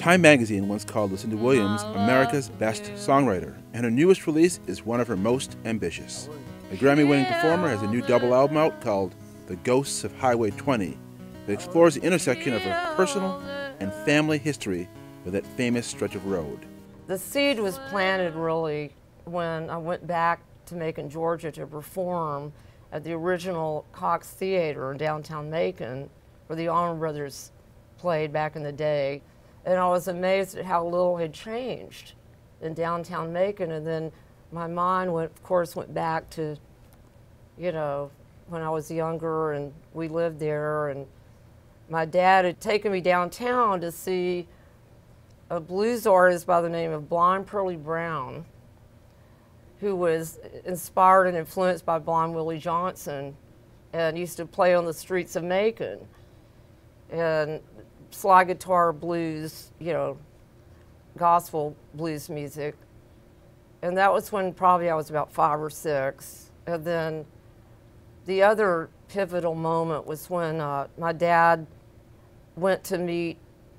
Time magazine once called Lucinda Williams America's best songwriter, and her newest release is one of her most ambitious. The Grammy winning performer has a new double album out called The Ghosts of Highway 20 that explores the intersection of her personal and family history with that famous stretch of road. The seed was planted really when I went back to Macon, Georgia to perform at the original Cox Theater in downtown Macon, where the Allman Brothers played back in the day. And I was amazed at how little had changed in downtown Macon. And then my mind went, of course, went back to, you know, when I was younger and we lived there. And my dad had taken me downtown to see a blues artist by the name of Blind Pearly Brown, who was inspired and influenced by Blind Willie Johnson and used to play on the streets of Macon. And slide guitar blues, you know, gospel blues music. And that was when probably I was about five or six. And then the other pivotal moment was when uh, my dad went to meet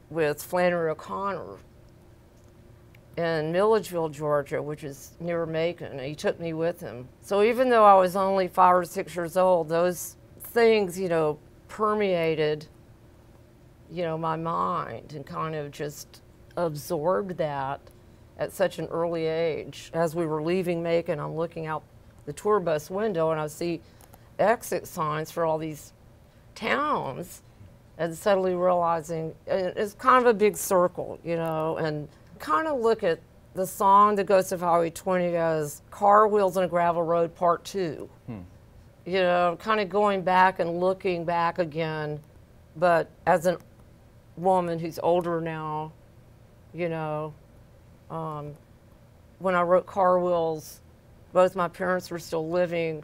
with Flannery O'Connor in Milledgeville, Georgia, which is near Macon. He took me with him. So even though I was only five or six years old, those things, you know, permeated you know, my mind and kind of just absorbed that at such an early age. As we were leaving Macon, I'm looking out the tour bus window and I see exit signs for all these towns and suddenly realizing it's kind of a big circle, you know, and kind of look at the song that goes to Highway 20 as Car Wheels on a Gravel Road Part 2. Hmm. You know, kind of going back and looking back again, but as an woman who's older now, you know, um, when I wrote Car Wheels, both my parents were still living.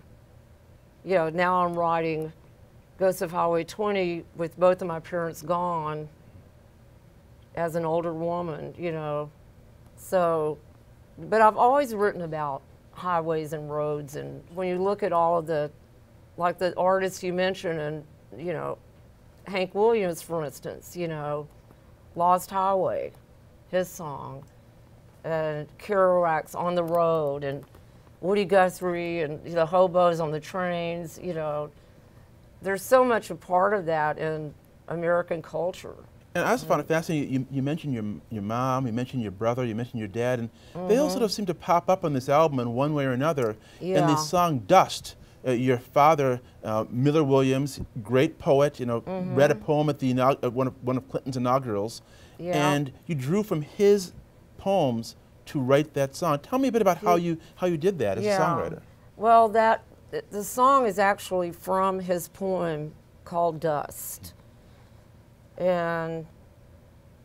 You know, now I'm writing Ghosts of Highway 20 with both of my parents gone as an older woman, you know. So, but I've always written about highways and roads. And when you look at all of the, like the artists you mentioned, and, you know, Hank Williams, for instance, you know, Lost Highway, his song, and Kerouac's On the Road, and Woody Guthrie, and the hobos on the trains, you know. There's so much a part of that in American culture. And I just found it fascinating. You, you, mentioned your, your mom, you mentioned your brother, you mentioned your dad, and mm -hmm. they all sort of seem to pop up on this album in one way or another. Yeah. And the song Dust, uh, your father, uh, Miller Williams, great poet, you know, mm -hmm. read a poem at the uh, one, of, one of Clinton's inaugurals, yeah. and you drew from his poems to write that song. Tell me a bit about how you how you did that as yeah. a songwriter. Well, that the song is actually from his poem called Dust, and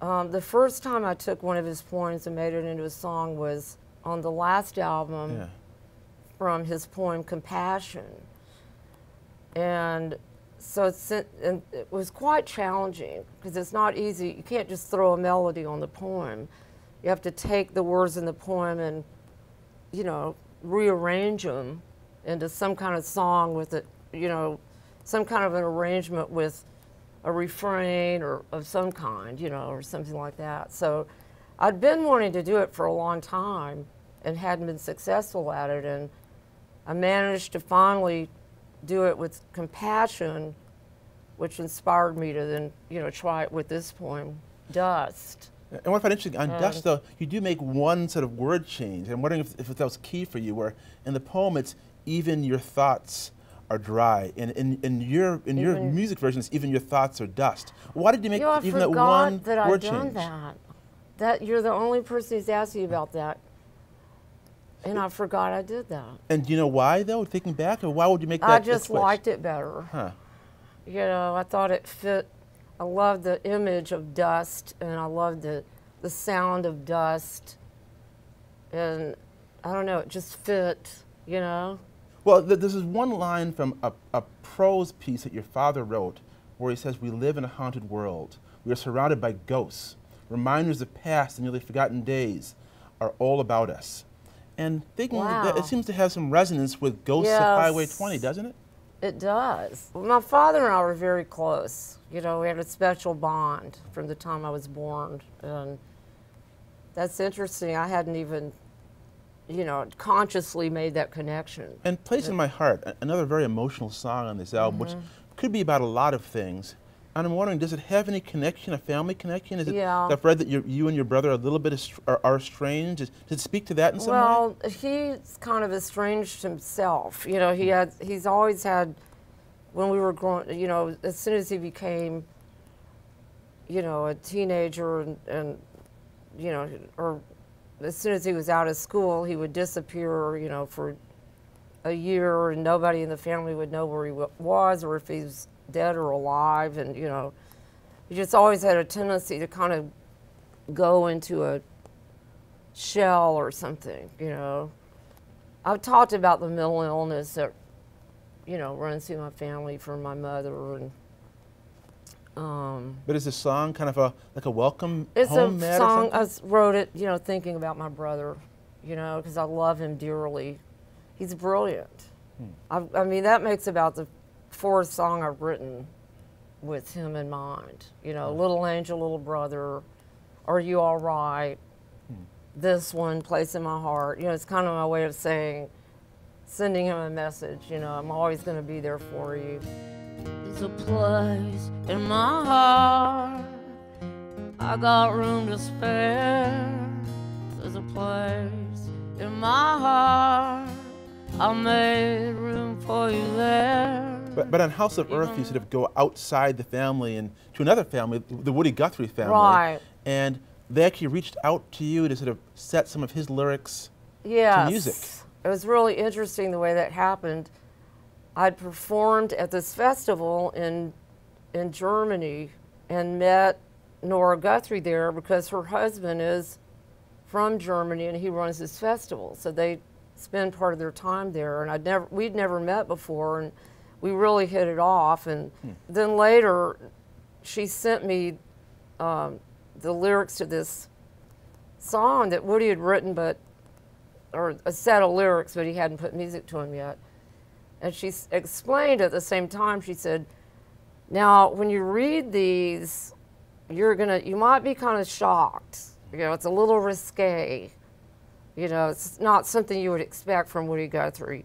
um, the first time I took one of his poems and made it into a song was on the last album. Yeah from his poem Compassion. And so and it was quite challenging because it's not easy. You can't just throw a melody on the poem. You have to take the words in the poem and, you know, rearrange them into some kind of song with it, you know, some kind of an arrangement with a refrain or of some kind, you know, or something like that. So I'd been wanting to do it for a long time and hadn't been successful at it. And I managed to finally do it with compassion, which inspired me to then, you know, try it with this poem, Dust. And what I find interesting, on and Dust, though, you do make one sort of word change. I'm wondering if, if that was key for you, where in the poem it's even your thoughts are dry. And in, in your in your music versions, even your thoughts are dust. Why did you make you know, even that one that word I'd done change? That. that you're the only person who's asked me about that. And I forgot I did that. And do you know why, though, thinking back? Or why would you make that I just liked it better. Huh. You know, I thought it fit. I loved the image of dust, and I loved the, the sound of dust. And I don't know, it just fit, you know? Well, th this is one line from a, a prose piece that your father wrote where he says, We live in a haunted world. We are surrounded by ghosts. Reminders of past and nearly forgotten days are all about us. And thinking wow. that it seems to have some resonance with Ghosts yes. of Highway 20, doesn't it? It does. My father and I were very close. You know, we had a special bond from the time I was born. And that's interesting. I hadn't even, you know, consciously made that connection. And Place in My Heart, another very emotional song on this album, Mm-hmm. which could be about a lot of things. And I'm wondering, does it have any connection, a family connection? Is it, Yeah. I've read that you you and your brother are a little bit are, are estranged. Does, does it speak to that in some way? Well, he's kind of estranged himself. You know, he had he's always had when we were growing. You know, as soon as he became, you know, a teenager and, and you know, or as soon as he was out of school, he would disappear. You know, for a year, and nobody in the family would know where he wa- was or if he was dead or alive. And you know, he just always had a tendency to kind of go into a shell or something, you know. I've talked about the mental illness that, you know, runs through my family from my mother and um, but is the song kind of a like a welcome it's home a song I wrote it, you know, thinking about my brother, you know, because I love him dearly. He's brilliant. I, I mean, that makes about the fourth song I've written with him in mind. You know, hmm. Little Angel, Little Brother, Are You All Right? Hmm. This one, Place in My Heart. You know, it's kind of my way of saying, sending him a message. You know, I'm always going to be there for you. There's a place in my heart. I got room to spare. There's a place in my heart. I made room for you there. But, but on House of Earth, you sort of go outside the family and to another family, the Woody Guthrie family. Right. And they actually reached out to you to sort of set some of his lyrics. yes. music. It was really interesting the way that happened. I'd performed at this festival in in Germany and met Nora Guthrie there because her husband is from Germany and he runs this festival. So they spend part of their time there and I'd never we'd never met before and we really hit it off and then later she sent me um, the lyrics to this song that Woody had written but or a set of lyrics but he hadn't put music to them yet. And she s- explained at the same time, she said, now when you read these, you're gonna, you might be kind of shocked. You know, it's a little risque. You know, it's not something you would expect from Woody Guthrie,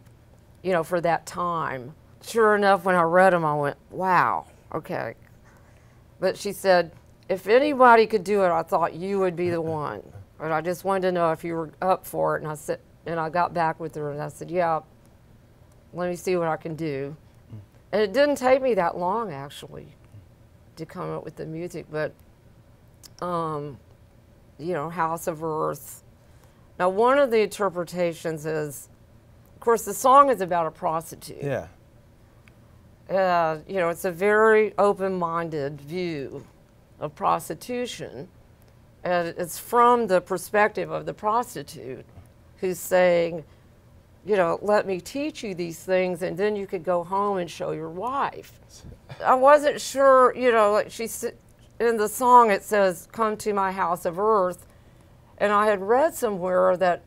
you know, for that time. Sure enough, when I read them, I went, wow, okay. But she said, if anybody could do it, I thought you would be the one. And I just wanted to know if you were up for it. And I said, and I got back with her and I said, yeah, let me see what I can do. And it didn't take me that long actually to come up with the music, but um, you know, House of Earth. Now, one of the interpretations is, of course, the song is about a prostitute. Yeah. Uh, you know, it's a very open-minded view of prostitution, and it's from the perspective of the prostitute, who's saying, you know, let me teach you these things, and then you could go home and show your wife. I wasn't sure, you know, like she s- in the song it says, "Come to my house of earth," and I had read somewhere that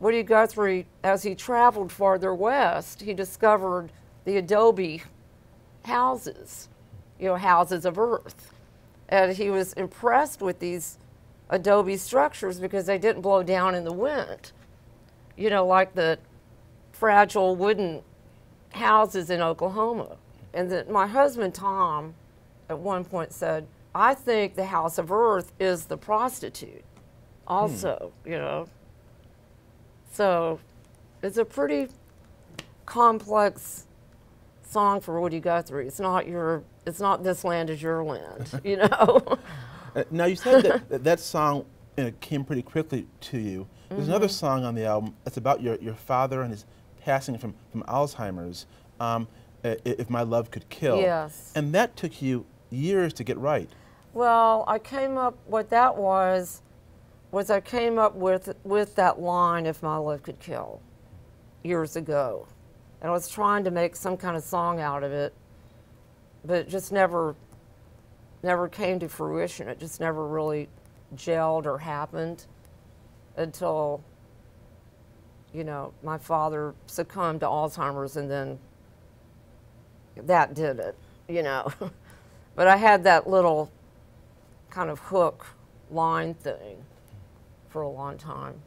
Woody Guthrie, as he traveled farther west, he discovered the adobe houses, you know, houses of earth, and he was impressed with these adobe structures because they didn't blow down in the wind, you know, like the fragile wooden houses in Oklahoma. And that my husband Tom at one point said, I think the house of earth is the prostitute also, hmm. you know. So it's a pretty complex song for Woody Guthrie. It's not your it's not this land is your land, you know. Uh, now you said that that, that song uh, came pretty quickly to you. There's another Mm-hmm. song on the album that's about your, your father and his passing from, from Alzheimer's. Um, if my love could kill. Yes. And that took you years to get right. Well, I came up what that was was I came up with with that line if my love could kill years ago. And I was trying to make some kind of song out of it, but it just never never came to fruition. It just never really gelled or happened until you know, my father succumbed to Alzheimer's and then that did it, you know. But I had that little kind of hook line thing for a long time.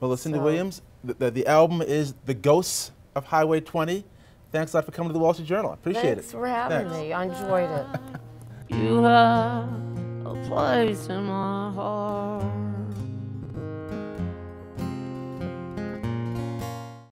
Well, Cindy So- Williams, the, the, the album is The Ghosts of Highway 20. Thanks a lot for coming to the Wall Street Journal. I appreciate Thanks it. for having Thanks. me. I enjoyed it. you have a place in my heart.